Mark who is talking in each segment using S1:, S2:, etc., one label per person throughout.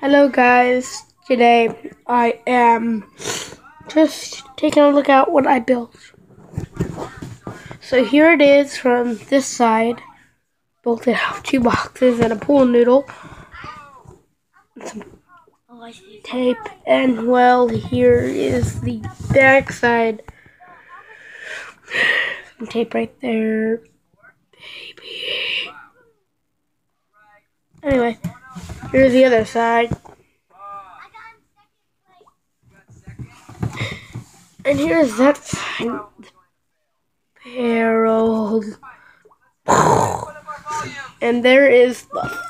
S1: Hello guys, today I am just taking a look at what I built. So here it is from this side. Built it out two boxes and a pool noodle. Some tape and well here is the back side. Some tape right there. Baby. Anyway. Here's the other side. And here's that side. Barrel. And there is the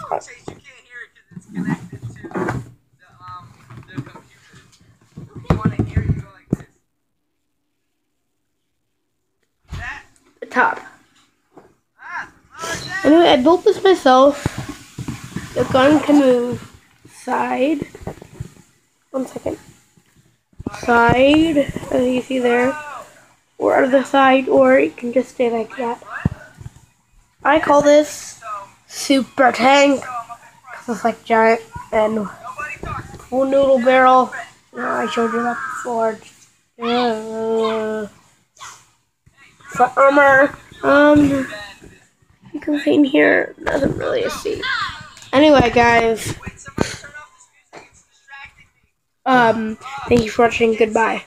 S1: The top. Anyway, I built this myself. The gun can move side. One second. Side, as you see there. Or other side, or it can just stay like that. I call this Super Tank. Because it's like giant and full noodle barrel. I showed you that before. Uh, for armor. Um, you can see in here, doesn't really see. Anyway, guys. Um, thank you for watching. Goodbye.